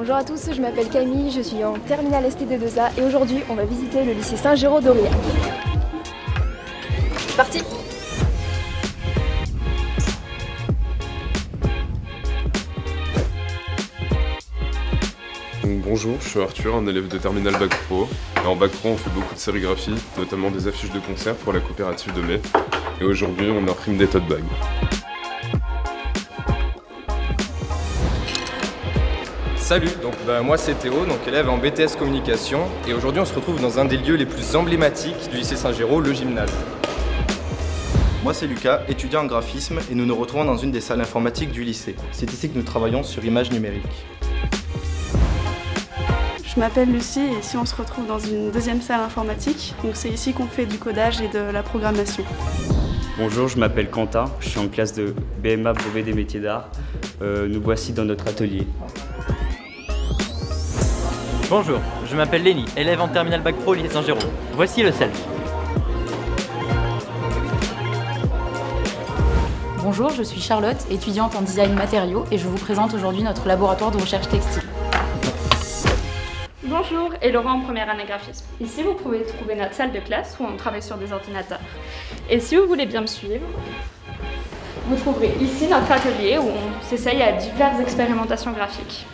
Bonjour à tous, je m'appelle Camille, je suis en terminale STD2A et aujourd'hui on va visiter le lycée Saint-Géraud d'Aurillac. C'est parti bonjour, je suis Arthur, un élève de Terminal Bac Pro. En Bac Pro, on fait beaucoup de sérigraphie, notamment des affiches de concert pour la coopérative de mai. Et aujourd'hui, on imprime des tote bags. Salut, donc bah, moi c'est Théo, donc élève en BTS communication et aujourd'hui on se retrouve dans un des lieux les plus emblématiques du lycée Saint-Géraud, le gymnase. Moi c'est Lucas, étudiant en graphisme et nous nous retrouvons dans une des salles informatiques du lycée. C'est ici que nous travaillons sur images numériques. Je m'appelle Lucie et ici on se retrouve dans une deuxième salle informatique. Donc c'est ici qu'on fait du codage et de la programmation. Bonjour, je m'appelle Quentin, je suis en classe de BMA Brevet des métiers d'art. Euh, nous voici dans notre atelier. Bonjour, je m'appelle Lenny, élève en terminale bac pro au lycée Saint-Géraud. Voici le self. Bonjour, je suis Charlotte, étudiante en design matériaux et je vous présente aujourd'hui notre laboratoire de recherche textile. Bonjour, et Laurent en première année graphisme. Ici, vous pouvez trouver notre salle de classe où on travaille sur des ordinateurs. Et si vous voulez bien me suivre, vous trouverez ici notre atelier où on s'essaye à diverses expérimentations graphiques.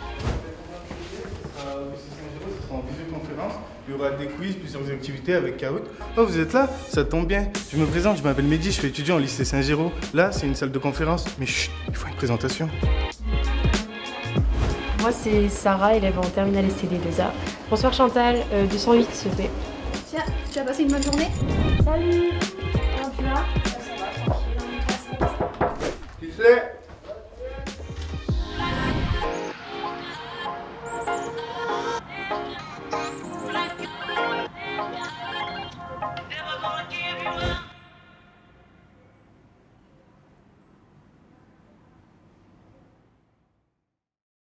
En visioconférence, il y aura des quiz, plusieurs activités avec Kahoot. Oh, vous êtes là? Ça tombe bien. Je me présente, je m'appelle Mehdi, je suis étudiant au lycée Saint-Géraud. Là, c'est une salle de conférence. Mais chut, il faut une présentation. Moi, c'est Sarah, élève en terminale STD2A. Bonsoir Chantal, 208 s'il te plaît. Tiens, tu as passé une bonne journée? Salut Monkey!